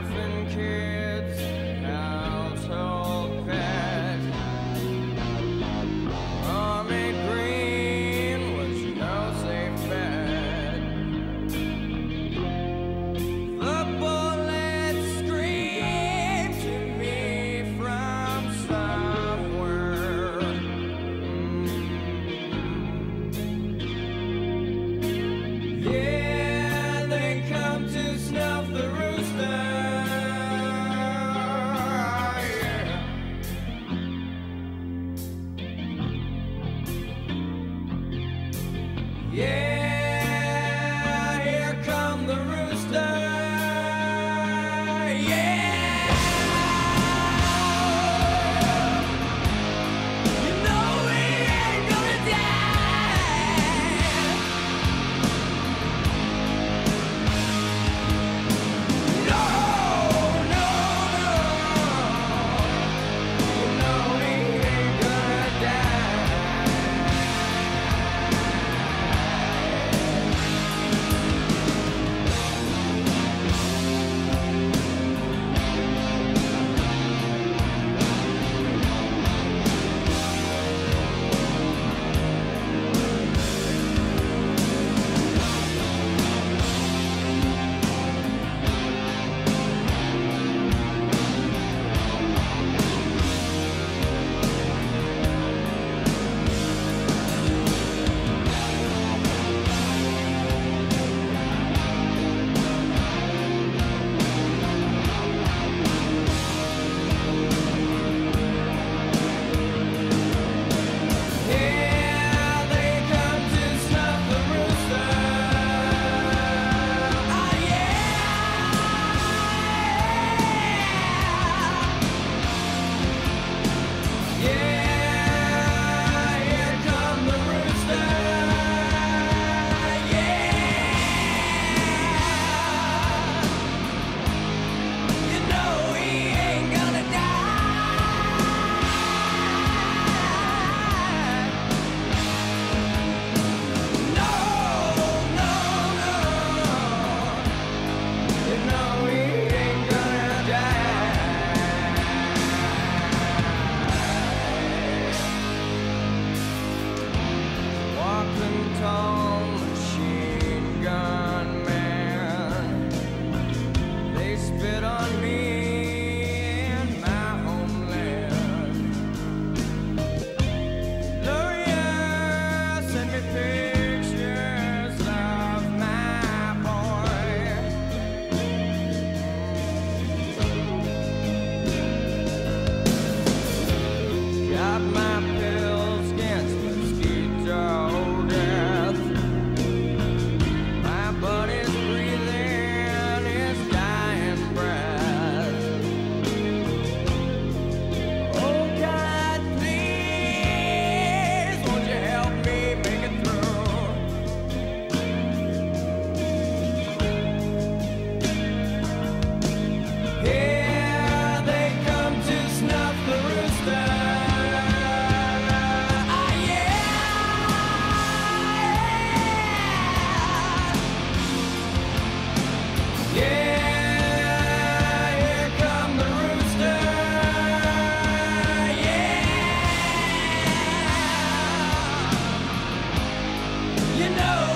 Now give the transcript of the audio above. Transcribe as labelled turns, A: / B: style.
A: laughing kid. Yeah, know.